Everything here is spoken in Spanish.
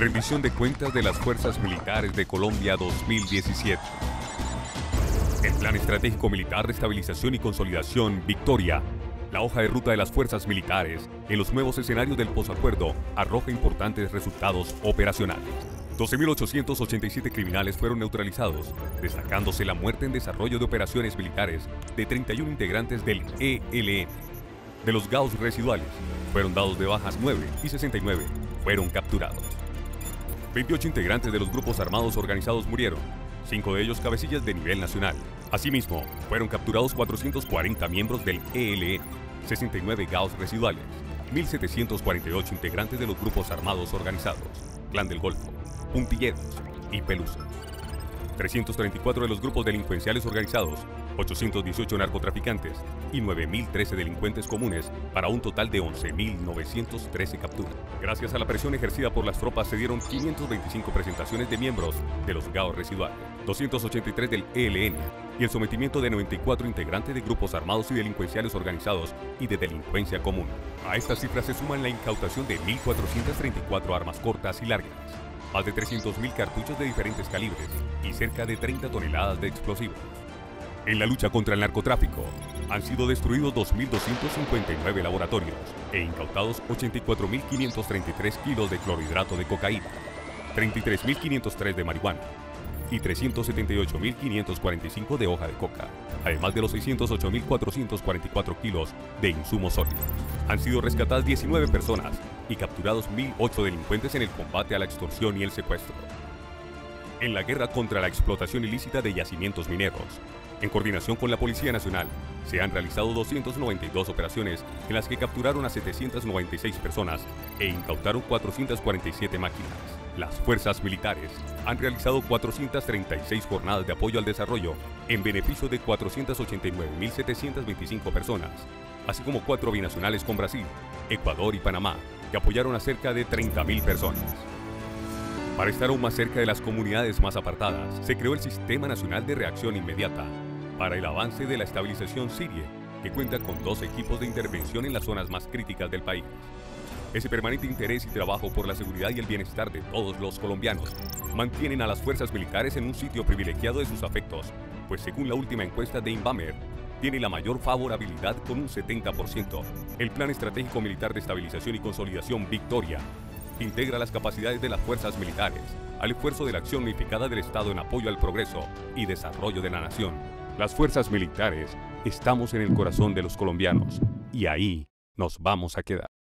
Rendición de cuentas de las Fuerzas Militares de Colombia 2017. El Plan Estratégico Militar de Estabilización y Consolidación Victoria, la hoja de ruta de las fuerzas militares en los nuevos escenarios del posacuerdo arroja importantes resultados operacionales. 12.887 criminales fueron neutralizados, destacándose la muerte en desarrollo de operaciones militares de 31 integrantes del ELN. De los GAUS residuales, fueron dados de bajas 9 y 69 fueron capturados. 28 integrantes de los grupos armados organizados murieron, cinco de ellos cabecillas de nivel nacional. Asimismo, fueron capturados 440 miembros del ELN, 69 GAUS residuales, 1.748 integrantes de los grupos armados organizados, Clan del Golfo, Puntilleros y Pelusa. 334 de los grupos delincuenciales organizados, 818 narcotraficantes y 9.013 delincuentes comunes para un total de 11.913 capturas. Gracias a la presión ejercida por las tropas se dieron 525 presentaciones de miembros de los GAO residuales, 283 del ELN y el sometimiento de 94 integrantes de grupos armados y delincuenciales organizados y de delincuencia común. A estas cifras se suman la incautación de 1.434 armas cortas y largas, más de 300.000 cartuchos de diferentes calibres y cerca de 30 toneladas de explosivos. En la lucha contra el narcotráfico, han sido destruidos 2.259 laboratorios e incautados 84.533 kilos de clorhidrato de cocaína, 33.503 de marihuana y 378.545 de hoja de coca, además de los 608.444 kilos de insumos sólidos. Han sido rescatadas 19 personas y capturados 1.008 delincuentes en el combate a la extorsión y el secuestro. En la guerra contra la explotación ilícita de yacimientos mineros, en coordinación con la Policía Nacional, se han realizado 292 operaciones en las que capturaron a 796 personas e incautaron 447 máquinas. Las fuerzas militares han realizado 436 jornadas de apoyo al desarrollo en beneficio de 489.725 personas, así como cuatro binacionales con Brasil, Ecuador y Panamá, que apoyaron a cerca de 30.000 personas. Para estar aún más cerca de las comunidades más apartadas, se creó el Sistema Nacional de Reacción Inmediata para el avance de la estabilización siria, que cuenta con dos equipos de intervención en las zonas más críticas del país. Ese permanente interés y trabajo por la seguridad y el bienestar de todos los colombianos mantienen a las fuerzas militares en un sitio privilegiado de sus afectos, pues según la última encuesta de Inbamer, tiene la mayor favorabilidad con un 70%. El Plan Estratégico Militar de Estabilización y Consolidación Victoria integra las capacidades de las fuerzas militares al esfuerzo de la acción unificada del Estado en apoyo al progreso y desarrollo de la nación. Las fuerzas militares estamos en el corazón de los colombianos y ahí nos vamos a quedar.